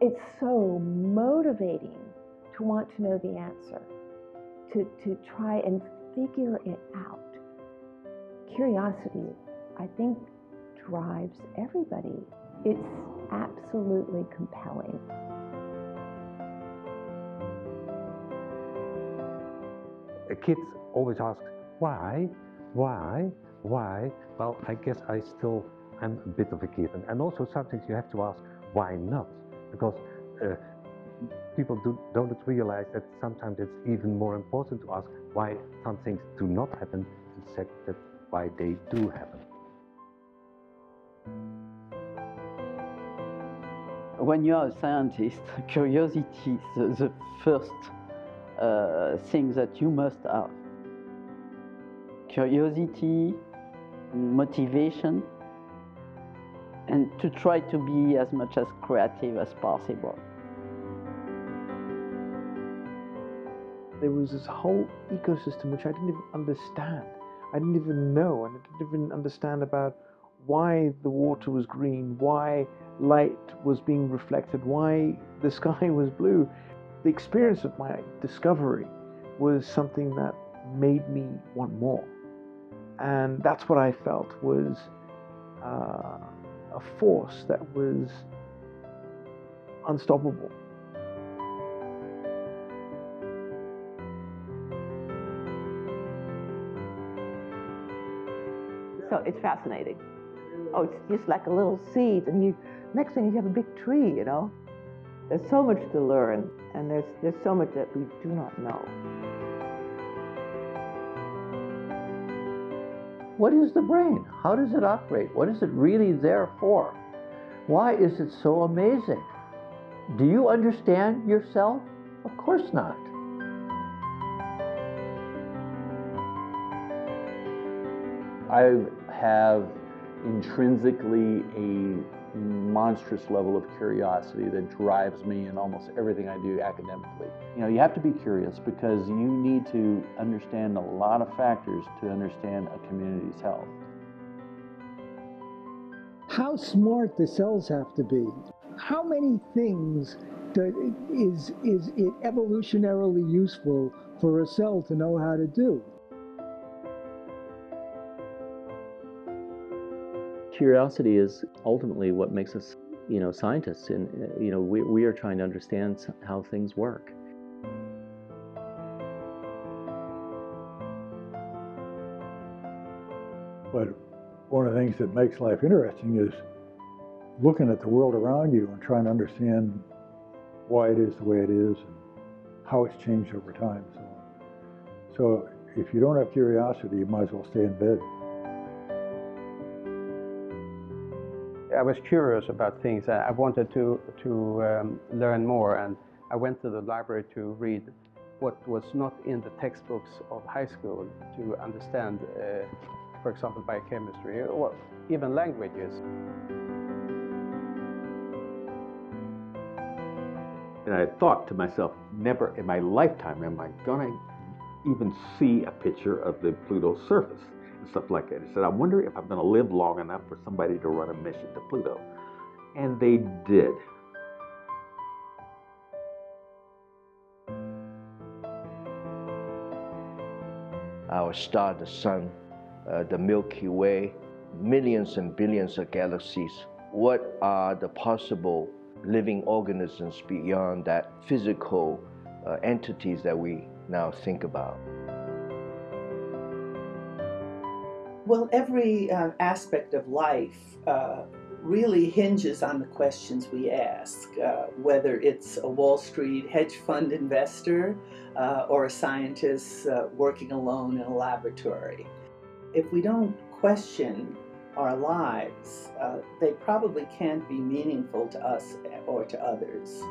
it's so motivating to want to know the answer, to, to try and figure it out. Curiosity, I think, drives everybody. It's absolutely compelling. Kids always ask, why, why, why? Well, I guess I still am a bit of a kid. And, and also sometimes you have to ask, why not? Because uh, people do, don't realize that sometimes it's even more important to ask why some things do not happen instead of why they do happen. When you are a scientist, curiosity is the, the first uh, thing that you must have. Curiosity, motivation, and to try to be as much as creative as possible. There was this whole ecosystem which I didn't even understand. I didn't even know, and I didn't even understand about why the water was green, why light was being reflected, why the sky was blue. The experience of my discovery was something that made me want more. And that's what I felt was uh, a force that was unstoppable. So it's fascinating. Oh, it's just like a little seed, and you next thing you have a big tree. You know, there's so much to learn, and there's there's so much that we do not know. What is the brain? How does it operate? What is it really there for? Why is it so amazing? Do you understand yourself? Of course not. I have intrinsically a monstrous level of curiosity that drives me in almost everything I do academically. You know, you have to be curious because you need to understand a lot of factors to understand a community's health. How smart the cells have to be. How many things is, is it evolutionarily useful for a cell to know how to do? Curiosity is ultimately what makes us, you know, scientists. And uh, you know, we we are trying to understand how things work. But one of the things that makes life interesting is looking at the world around you and trying to understand why it is the way it is and how it's changed over time. So, so if you don't have curiosity, you might as well stay in bed. I was curious about things. I wanted to, to um, learn more, and I went to the library to read what was not in the textbooks of high school to understand, uh, for example, biochemistry or even languages. And I thought to myself, never in my lifetime am I going to even see a picture of the Pluto surface and stuff like that. He said, I wonder if I'm going to live long enough for somebody to run a mission to Pluto. And they did. Our star, the sun, uh, the Milky Way, millions and billions of galaxies. What are the possible living organisms beyond that physical uh, entities that we now think about? Well, every uh, aspect of life uh, really hinges on the questions we ask, uh, whether it's a Wall Street hedge fund investor uh, or a scientist uh, working alone in a laboratory. If we don't question our lives, uh, they probably can't be meaningful to us or to others.